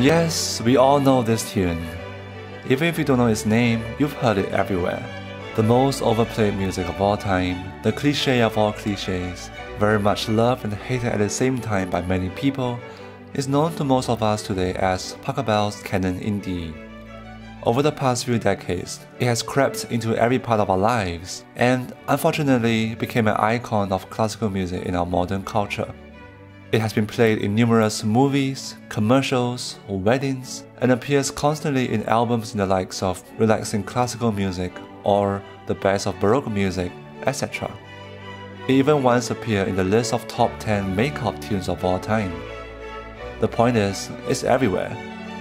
Yes, we all know this tune. Even if you don't know its name, you've heard it everywhere. The most overplayed music of all time, the cliche of all cliches, very much loved and hated at the same time by many people, is known to most of us today as Pachelbel's Canon in D. Over the past few decades, it has crept into every part of our lives and unfortunately became an icon of classical music in our modern culture. It has been played in numerous movies, commercials, weddings, and appears constantly in albums in the likes of relaxing classical music or the best of Baroque music, etc. It even once appeared in the list of top 10 make-up tunes of all time. The point is, it's everywhere.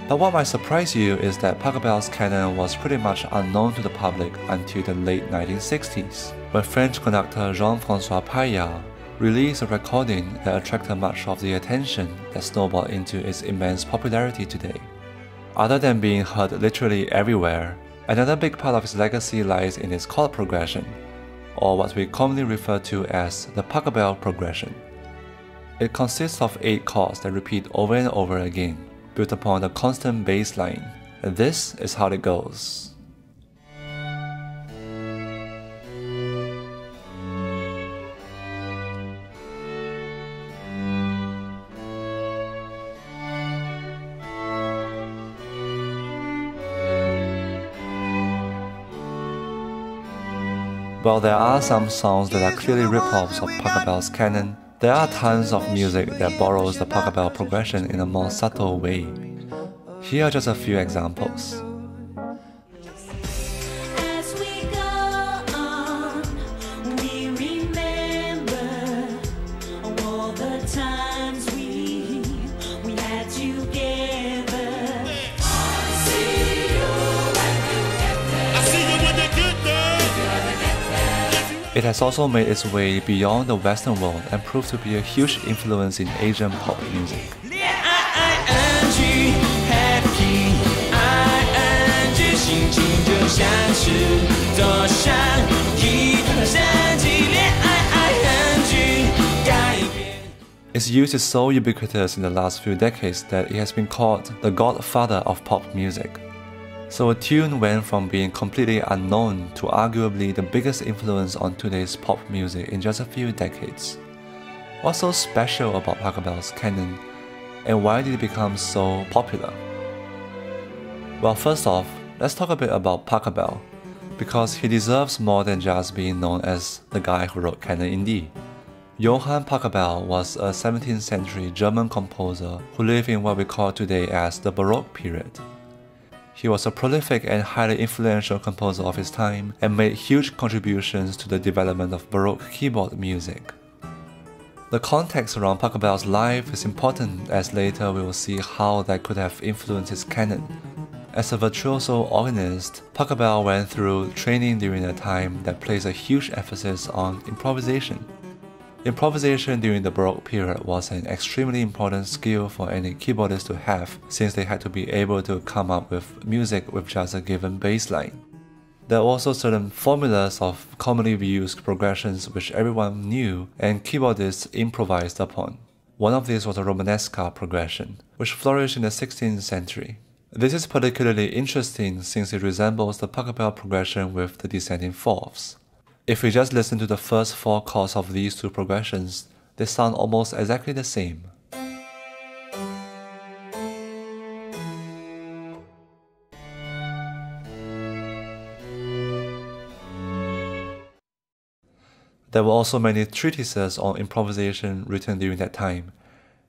But what might surprise you is that Pachelbel's canon was pretty much unknown to the public until the late 1960s, when French conductor Jean-François Paillard released a recording that attracted much of the attention that snowballed into its immense popularity today. Other than being heard literally everywhere, another big part of its legacy lies in its chord progression, or what we commonly refer to as the Pachelbel progression. It consists of 8 chords that repeat over and over again, built upon a constant bass line, and this is how it goes. While there are some songs that are clearly rip-offs of Pachelbel's canon, there are tons of music that borrows the Pachelbel progression in a more subtle way. Here are just a few examples. It has also made its way beyond the Western world and proved to be a huge influence in Asian pop music. Its use is so ubiquitous in the last few decades that it has been called the godfather of pop music. So a tune went from being completely unknown to arguably the biggest influence on today's pop music in just a few decades. What's so special about Pachelbel's canon, and why did it become so popular? Well, first off, let's talk a bit about Pachelbel, because he deserves more than just being known as the guy who wrote Canon in D. Johann Pachelbel was a 17th century German composer who lived in what we call today as the Baroque period. He was a prolific and highly influential composer of his time and made huge contributions to the development of Baroque keyboard music. The context around Pachelbel's life is important as later we will see how that could have influenced his canon. As a virtuoso organist, Pachelbel went through training during a time that placed a huge emphasis on improvisation. Improvisation during the Baroque period was an extremely important skill for any keyboardist to have, since they had to be able to come up with music with just a given bass line. There are also certain formulas of commonly used progressions which everyone knew and keyboardists improvised upon. One of these was the Romanesca progression, which flourished in the 16th century. This is particularly interesting since it resembles the Pachelbel progression with the descending fourths. If we just listen to the first four chords of these two progressions, they sound almost exactly the same. There were also many treatises on improvisation written during that time,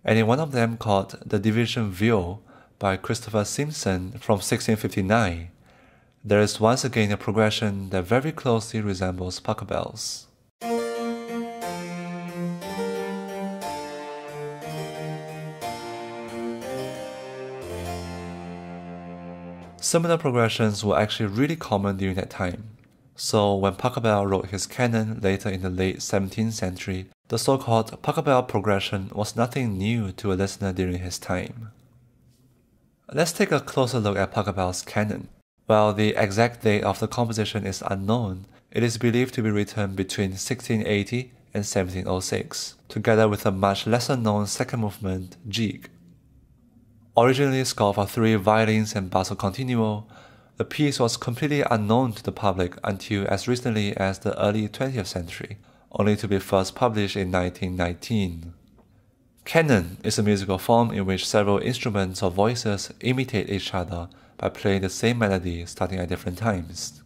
and in one of them called The Division Viol by Christopher Simpson from 1659, there is once again a progression that very closely resembles Pachelbel's. Similar progressions were actually really common during that time. So when Pachelbel wrote his canon later in the late 17th century, the so-called Pachelbel progression was nothing new to a listener during his time. Let's take a closer look at Pachelbel's canon. While the exact date of the composition is unknown, it is believed to be written between 1680 and 1706, together with a much lesser known second movement, Jig. Originally scored for three violins and basso continuo, the piece was completely unknown to the public until as recently as the early 20th century, only to be first published in 1919. Canon is a musical form in which several instruments or voices imitate each other by playing the same melody starting at different times.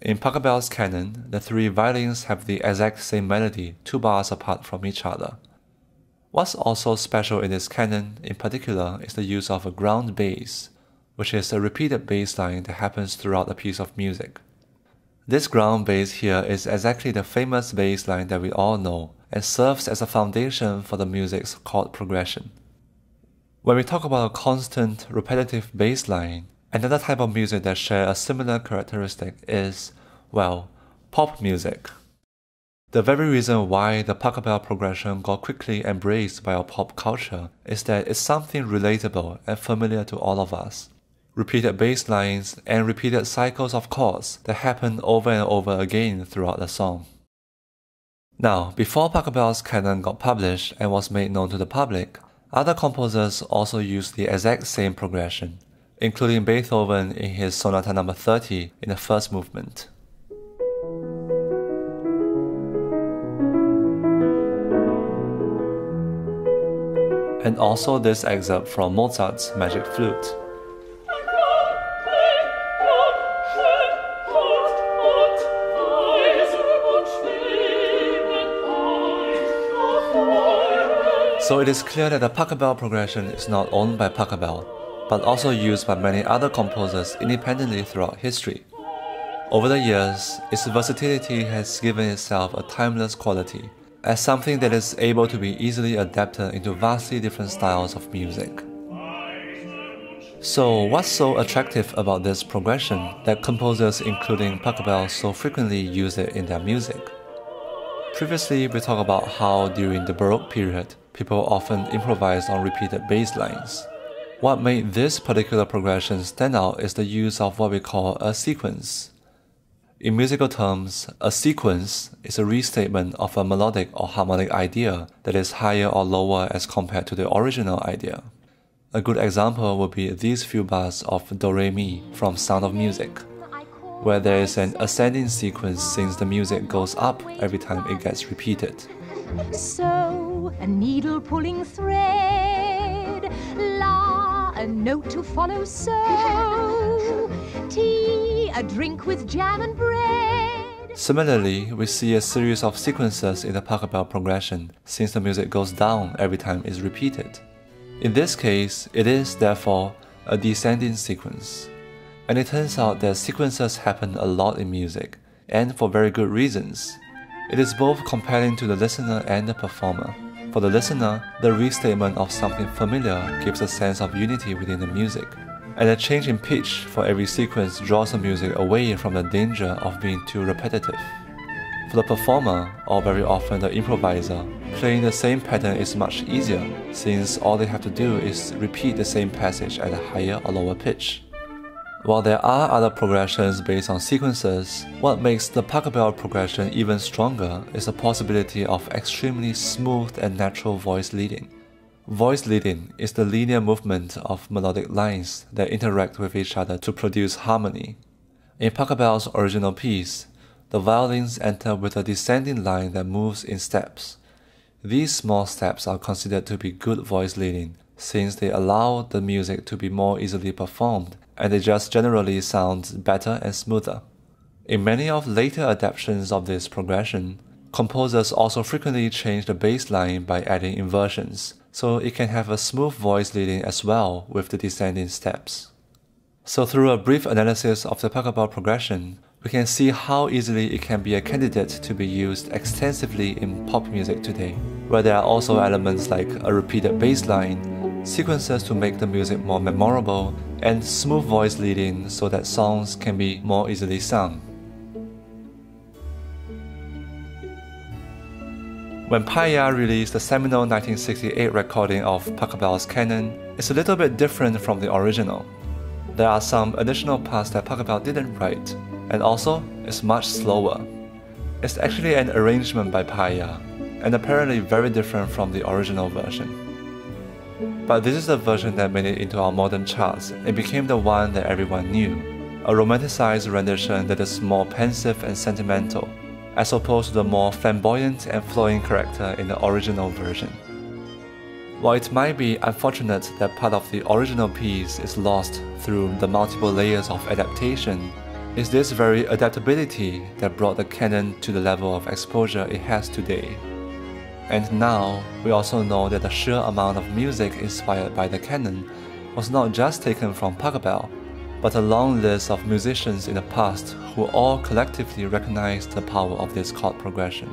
In Pachelbel's canon, the three violins have the exact same melody two bars apart from each other. What's also special in this canon, in particular, is the use of a ground bass, which is a repeated bass line that happens throughout a piece of music. This ground bass here is exactly the famous bass line that we all know and serves as a foundation for the music's chord progression. When we talk about a constant, repetitive bass line, another type of music that share a similar characteristic is, well, pop music. The very reason why the Pachelbel progression got quickly embraced by our pop culture is that it's something relatable and familiar to all of us. Repeated bass lines and repeated cycles of chords that happen over and over again throughout the song. Now, before Pachelbel's canon got published and was made known to the public, other composers also used the exact same progression, including Beethoven in his Sonata No. 30 in the first movement. and also this excerpt from Mozart's Magic Flute. So it is clear that the Pachelbel progression is not owned by Pachelbel, but also used by many other composers independently throughout history. Over the years, its versatility has given itself a timeless quality as something that is able to be easily adapted into vastly different styles of music. So, what's so attractive about this progression that composers including Pachelbel so frequently use it in their music? Previously, we talked about how during the Baroque period, people often improvise on repeated bass lines. What made this particular progression stand out is the use of what we call a sequence. In musical terms, a sequence is a restatement of a melodic or harmonic idea that is higher or lower as compared to the original idea. A good example would be these few bars of Do Re Mi from Sound of Music, where there is an ascending sequence since the music goes up every time it gets repeated. So, a needle pulling thread, La, a note to follow, so, Tea, a drink with jam and bread. Similarly, we see a series of sequences in the Pachelbel progression, since the music goes down every time it's repeated. In this case, it is, therefore, a descending sequence. And it turns out that sequences happen a lot in music, and for very good reasons. It is both compelling to the listener and the performer. For the listener, the restatement of something familiar gives a sense of unity within the music, and a change in pitch for every sequence draws the music away from the danger of being too repetitive. For the performer, or very often the improviser, playing the same pattern is much easier, since all they have to do is repeat the same passage at a higher or lower pitch. While there are other progressions based on sequences, what makes the Pachelbel progression even stronger is the possibility of extremely smooth and natural voice leading. Voice leading is the linear movement of melodic lines that interact with each other to produce harmony. In Pachelbel's original piece, the violins enter with a descending line that moves in steps. These small steps are considered to be good voice leading since they allow the music to be more easily performed and they just generally sound better and smoother. In many of later adaptations of this progression, composers also frequently change the bass line by adding inversions, so it can have a smooth voice leading as well with the descending steps. So through a brief analysis of the Pachelbel progression, we can see how easily it can be a candidate to be used extensively in pop music today, where there are also elements like a repeated bass line, sequences to make the music more memorable, and smooth voice leading so that songs can be more easily sung. When Paillard released the seminal 1968 recording of Pachelbel's canon, it's a little bit different from the original. There are some additional parts that Pachelbel didn't write, and also it's much slower. It's actually an arrangement by Paillard, and apparently very different from the original version. But this is the version that made it into our modern charts and became the one that everyone knew. A romanticized rendition that is more pensive and sentimental, as opposed to the more flamboyant and flowing character in the original version. While it might be unfortunate that part of the original piece is lost through the multiple layers of adaptation, it's this very adaptability that brought the canon to the level of exposure it has today. And now, we also know that the sheer amount of music inspired by the canon was not just taken from Pachelbel, but a long list of musicians in the past who all collectively recognized the power of this chord progression.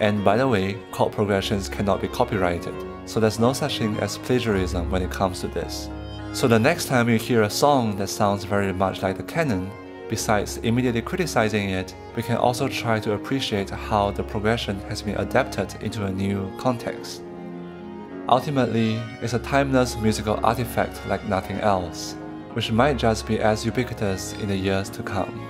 And by the way, chord progressions cannot be copyrighted, so there's no such thing as plagiarism when it comes to this. So the next time you hear a song that sounds very much like the canon, besides immediately criticizing it, we can also try to appreciate how the progression has been adapted into a new context. Ultimately, it's a timeless musical artifact like nothing else, which might just be as ubiquitous in the years to come.